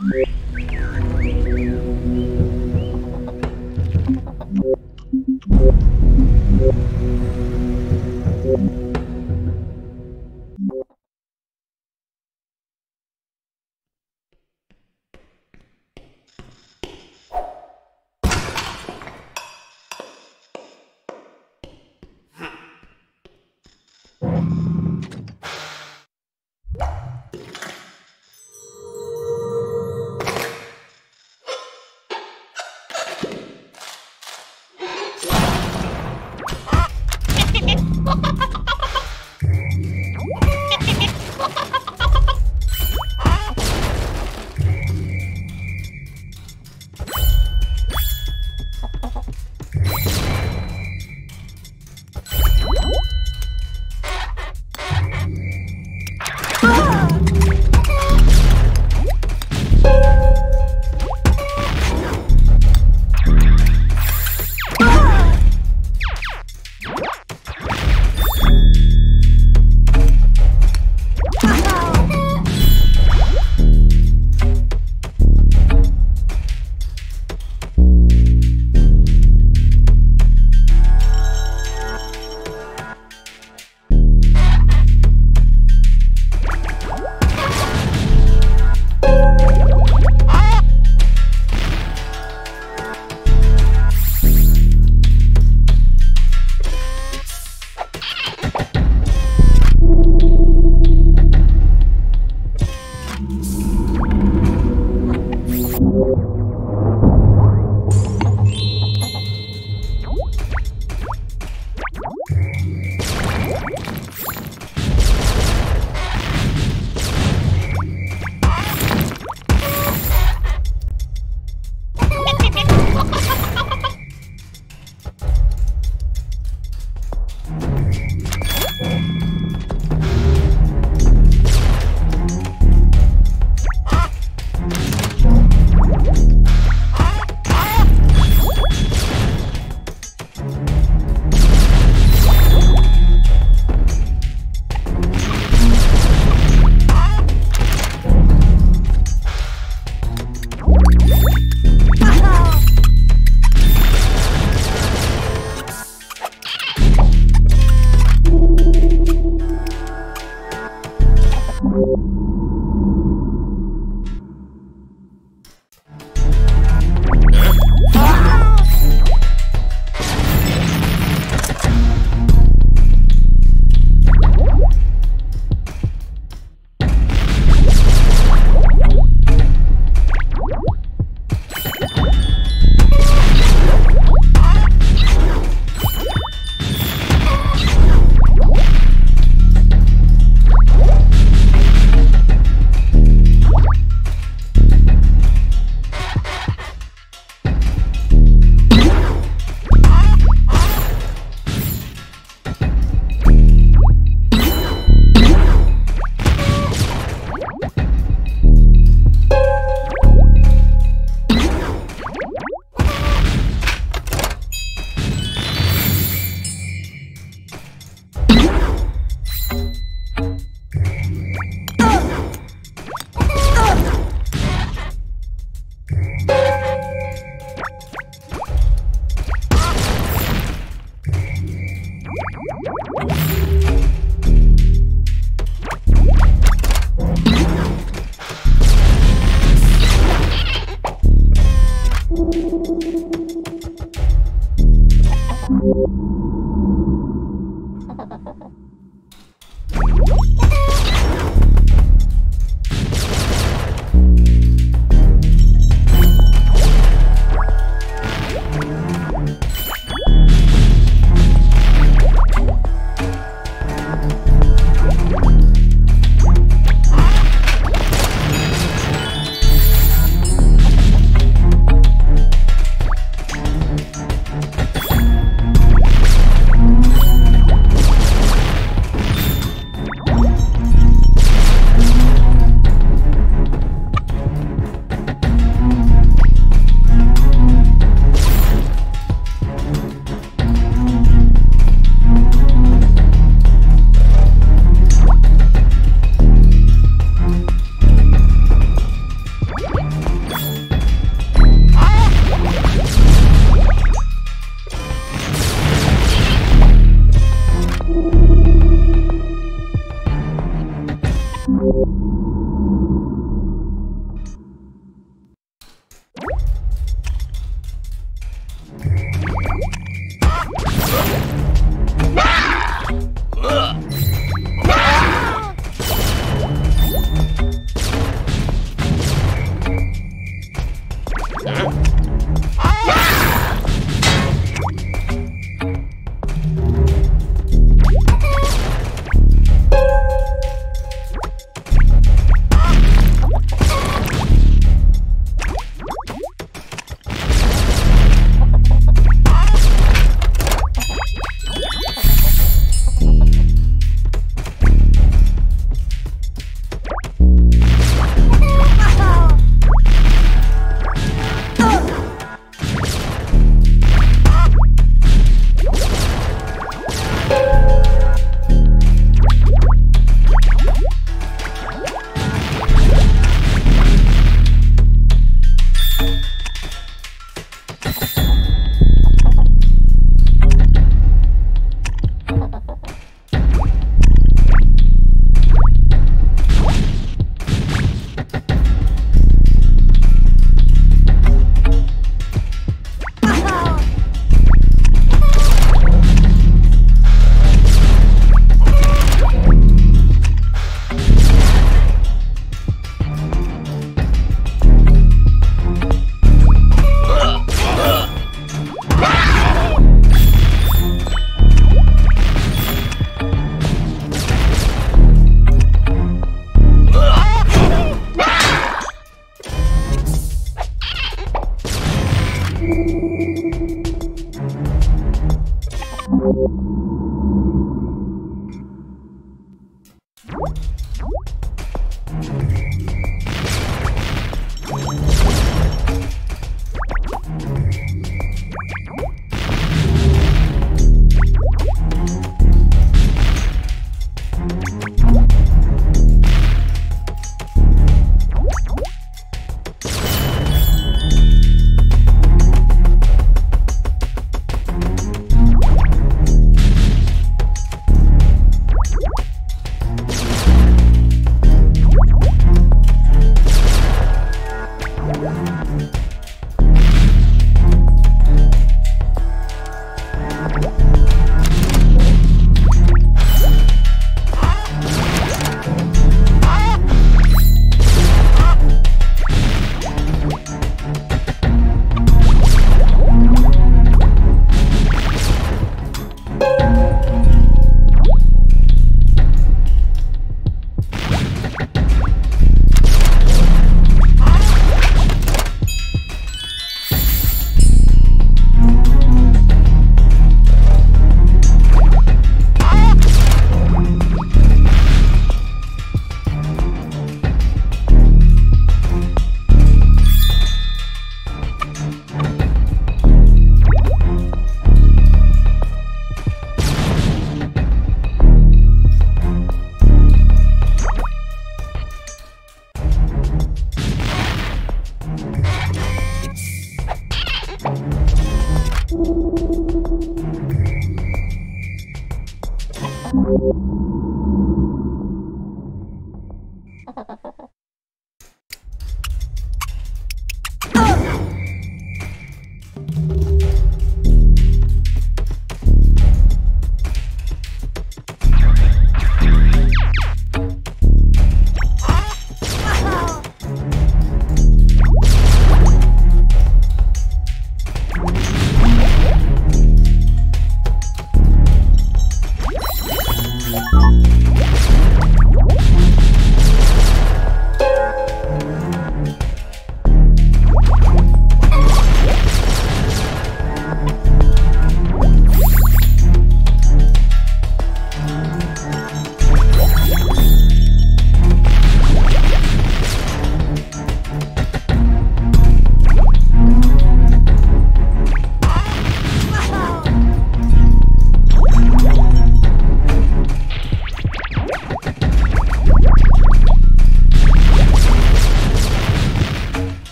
Thank.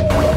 you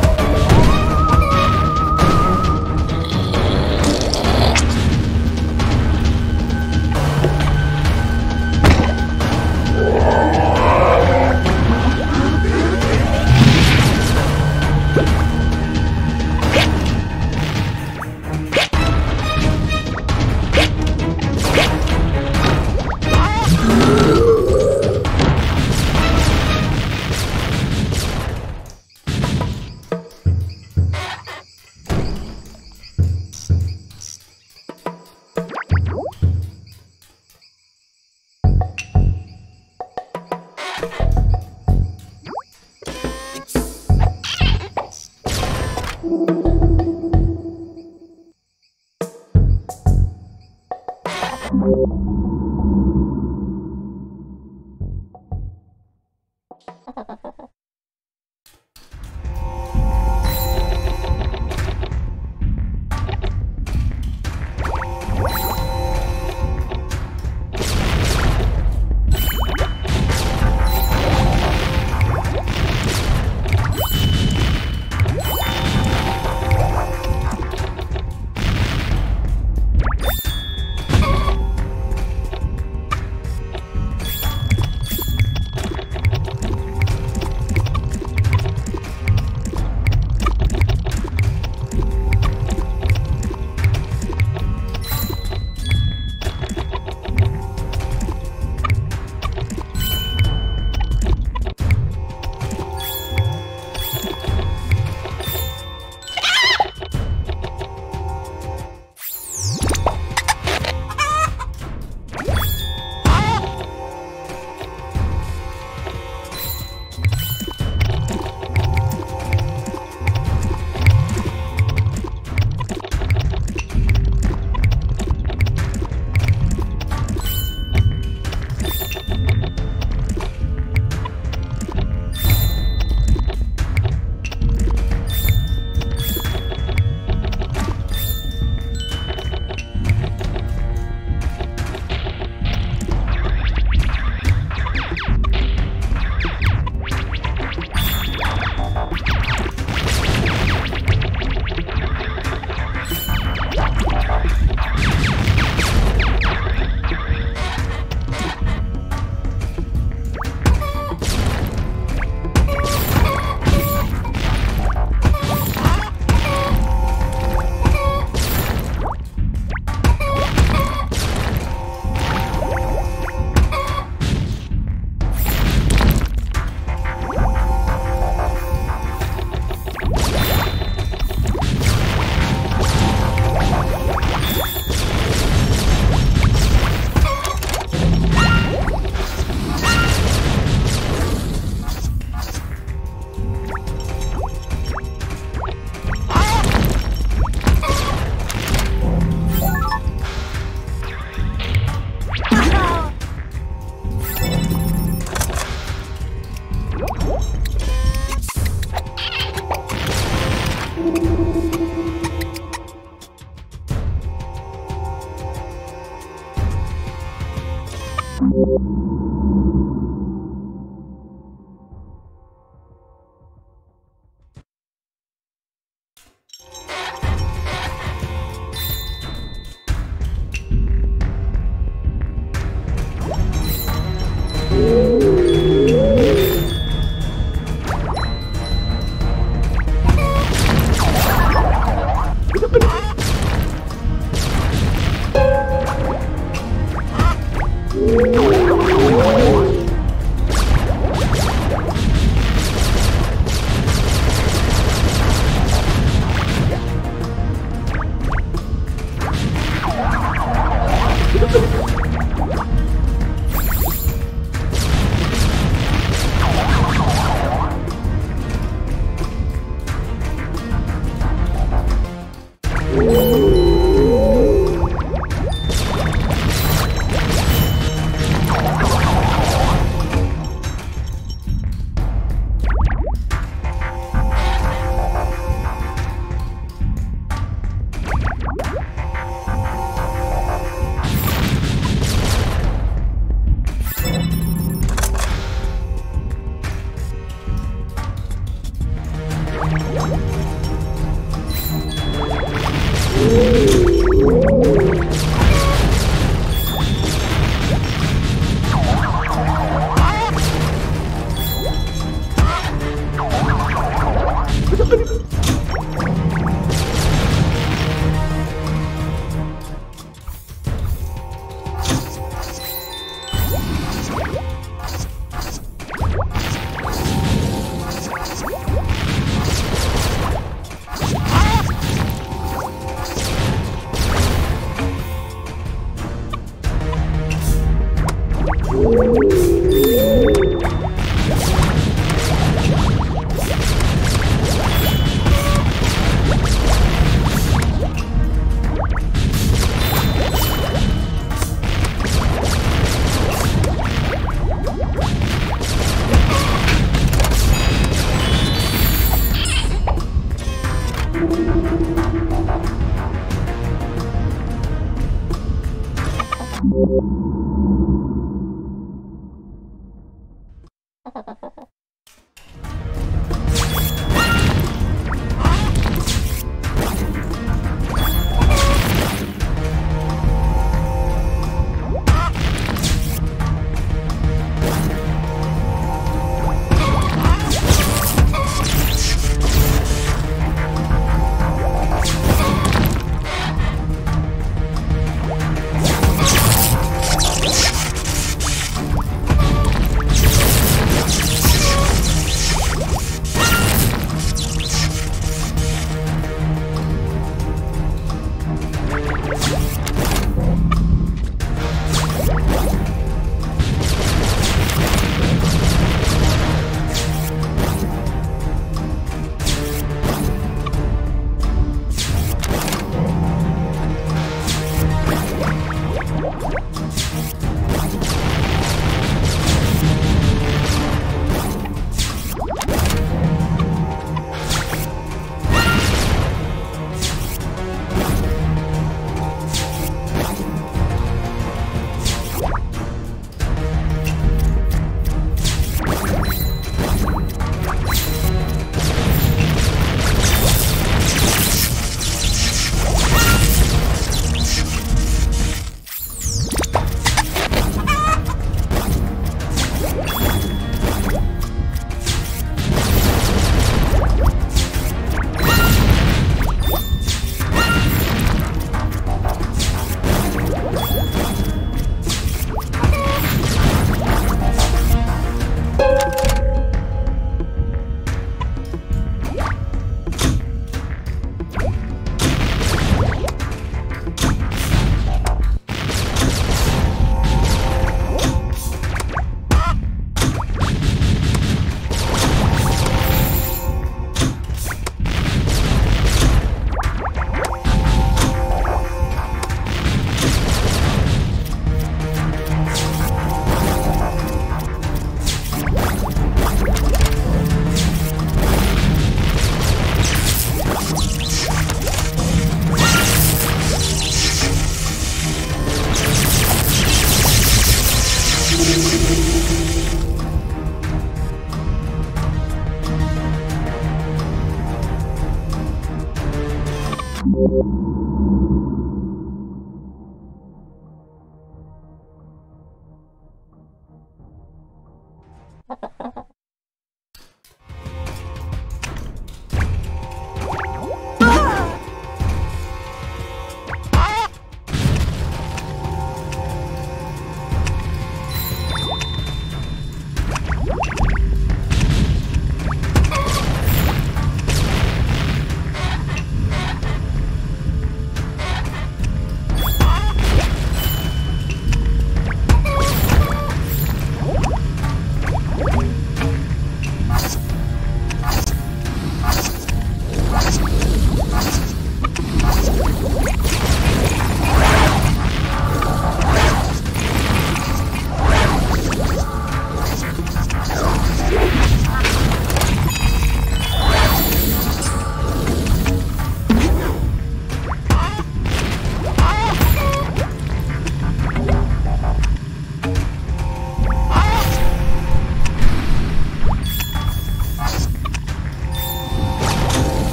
Música